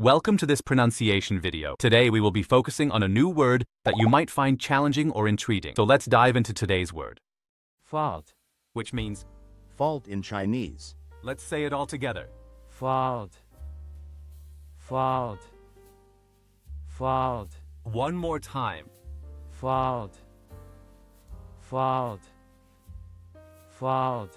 Welcome to this pronunciation video. Today we will be focusing on a new word that you might find challenging or intriguing. So let's dive into today's word, fault, which means, Fault in Chinese. let's say it all together. fault, fault, fault, One more time. fault, fault, fault.